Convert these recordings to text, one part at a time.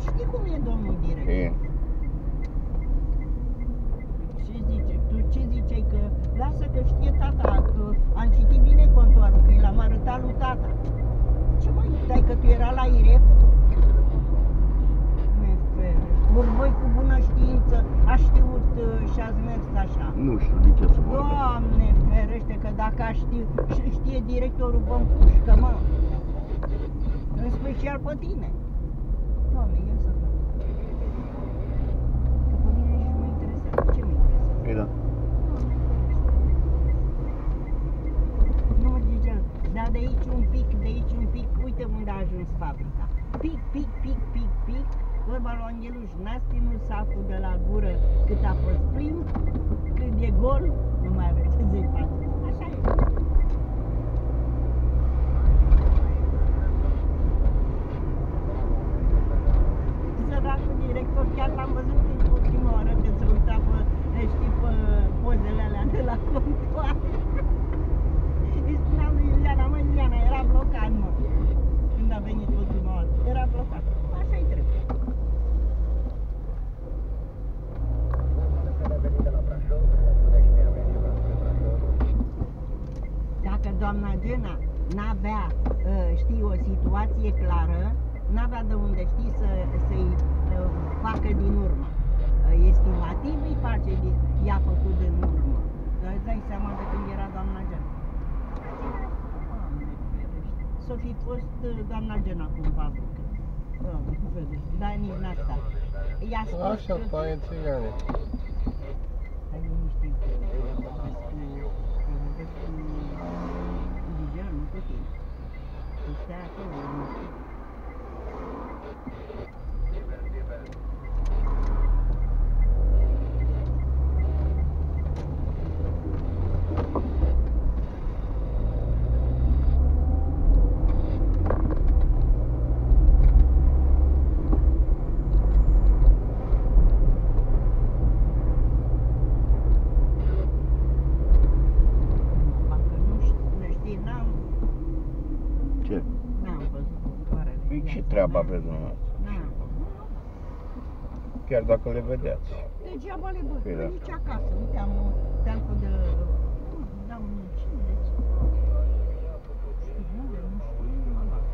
știi cum e domnul director? E. Ce zice? Tu ce ziceai că lasă că știe tata, că am citit bine contoarul, că l-am arătat lui tata. Ce mai dai că tu era la IREP? Nefere. Ori voi cu bună știință a știut uh, și ați mers așa. Nu știu de ce să vorbesc. Doamne ferește că dacă aș ști, și- știe directorul vă împușcă, mă. În special pe tine. Doamne, ia să văd. Că pe mine nici nu mă interesează. Ce mă interesează? Păi da. Nu, Gigel, dar de aici un pic, de aici un pic, uite unde a ajuns fabrica. Pic, pic, pic, pic, pic, vorba lui Angeluș, n-a ținut sacul de la gură cât a fost plin, când e gol, nu mai are ce să-i faci. Așa e. Săracul director, chiar l-am văzut în ultima oară când se uita pe, știi, pe pozele alea de la contoare. Îi spuneam lui Iuliana, mă, Iuliana, era blocat, mă. Când a venit ultima oară. Era blocat. Așa-i trebuie. Dacă doamna Gena n-avea, uh, știi, o situație clară, n-avea de unde, știi, să, să-i uh, facă din urmă. Uh, Estimativ îi face, din- i-a făcut din urmă. Dar îți dai seama de când era doamna Gena. Doamne ferește. Să fi fost uh, doamna Gena cumva. Doamne ferește. Dar nici n-a stat. I-a spus Așa, că- paie țigane. Stai liniștit. Vorbesc cu... Vorbesc cu... cu Gigel, nu cu tine. Tu stai acolo, liniștit. Parcă nu știu, nu știi, n-am, Ce? n-am văzut contoarele. Păi ce Viața treabă mea. aveți dumneavoastră? N-am. Chiar dacă le vedeți. Degeaba le văd, Păi că da. nici acasă. Uite, am un telefon de... Nu, dau un 50. Știu, nu, de nu știu, nu m-am luat.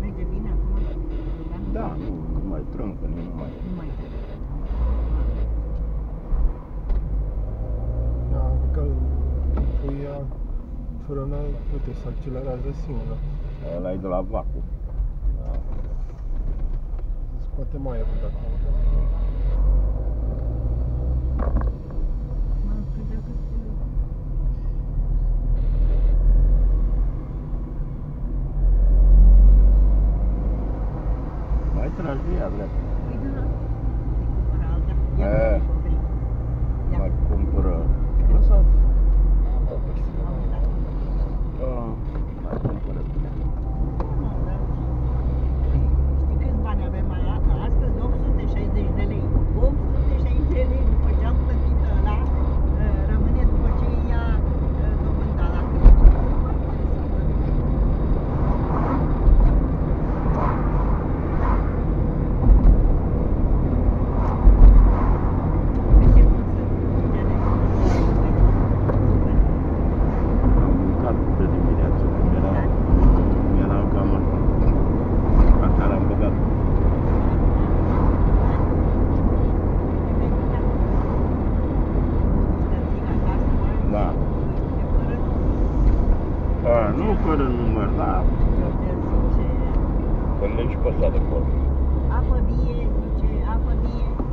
Merge bine acum? Da, nu, nu mai trâncă, nu mai... Nu mai trebuie. Da, că pui ea frână, uite, se accelerează singură. Ăla e de la vacu. Da. Se scoate mai repede acum. Mă, cât de cât... Mai tragi de ea, drept. Păi da. Cumpără alta. Ia E. că opri. Ia. Mai cumpără... Lăsați. Am dat. Da, mai cumpără. Nu, dar Știi câți bani avem mai astăzi? 860 de lei. 860 de lei după ce am plătit ăla, uh, rămâne după ce ia uh, dobânda la credit. Mai pare să plătim. Vezi cum sunt gene. Super. Super. Am mâncat de dimineață, cum era, cum era cam așa. Așa l-am băgat. Da. A, nu fără număr, da, că nici pe ăsta de acolo. Apă vie, zice, apă vie.